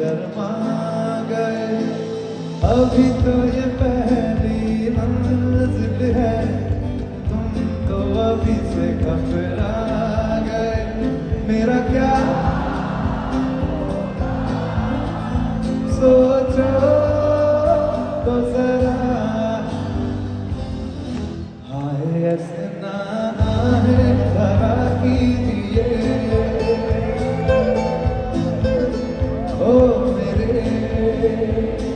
शर्मा गए। अभी तो ये पहली मंजिल है। तुम तो अभी से घबरा गए। मेरा क्या? सोचो तो सर day.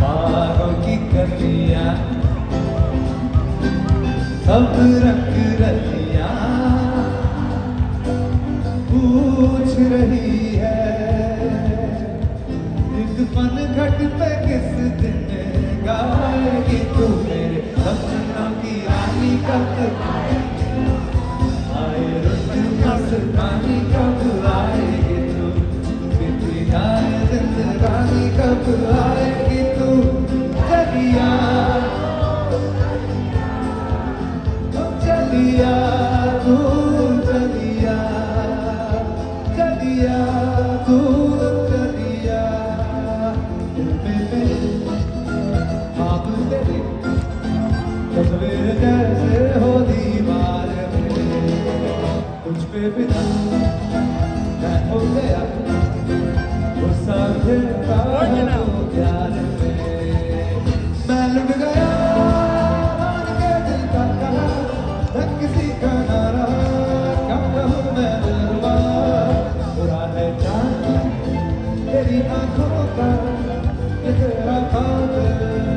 बागों की कलिया। सब रख रलिया। पूछ रही है एक घट पे किस दिन गाएगी तू मेरे सपनों की रानी कब आए रुत मस्त कब Aku. Yeter akılda, yeter akılda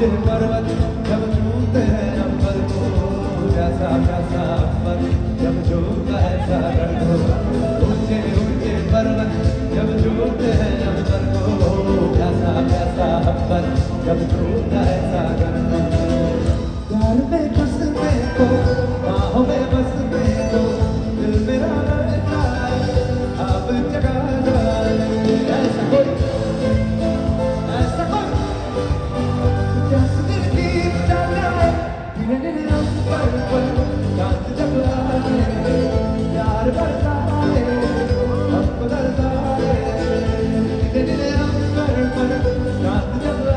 ऊँचे पर्वत जब छूते हैं अंबर को जैसा प्यासा अंबर जब झूमता है सारण को। ऊँचे ऊँचे पर्वत जब झूमते हैं अंबर को जैसा प्यासा अंबर जब झूमता Not the